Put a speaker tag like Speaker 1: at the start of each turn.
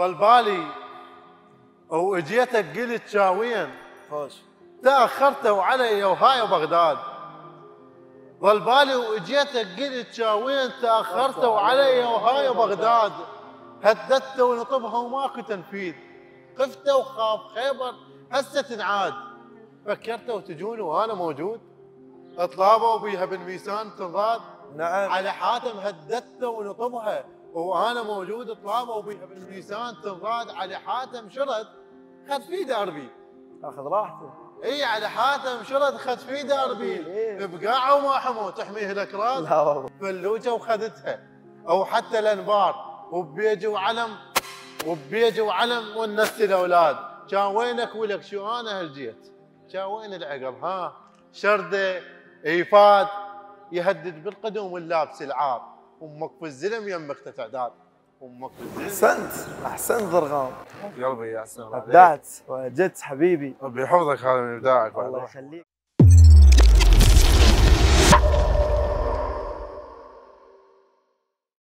Speaker 1: ظل بالي واجيتك قلت شاوين
Speaker 2: خوش.
Speaker 1: تاخرتوا علي وهاي بغداد. ظل بالي واجيتك قلت شاوين تاخرتوا علي. وهاي بغداد. هددت ونطبها وماكو تنفيذ خفت وخاف خيبر هسه تنعاد. فكرتوا تجون وأنا موجود. اطلابوا بيها بالميسان تنضاد
Speaker 2: نعم.
Speaker 1: على حاتم هددته ونطبها وأنا موجود طلابه بيها بالميزان تنضاد على حاتم شرد خذ في دربي
Speaker 2: أخذ راحته.
Speaker 1: إي على حاتم شرد خذ في
Speaker 2: إيه.
Speaker 1: بقاعه وما حمو تحميه الأكراد.
Speaker 2: لا والله.
Speaker 1: فلوجه وخذتها. أو حتى الأنبار. وبيجي وعلم وبيجي وعلم ونست الأولاد. كان وينك ولك؟ شو أنا هالجيت؟ كان وين العقل؟ ها شردة. ايفاد يهدد بالقدوم واللابس العار أمك في الزلم يمك تعداد أمك في الزلم.
Speaker 2: أحسنت أحسنت ضرغام
Speaker 1: قلبي يا سلام
Speaker 2: ابدعت وجدت حبيبي.
Speaker 1: ربي يحفظك هذا من ابداعك
Speaker 2: الله يخليك.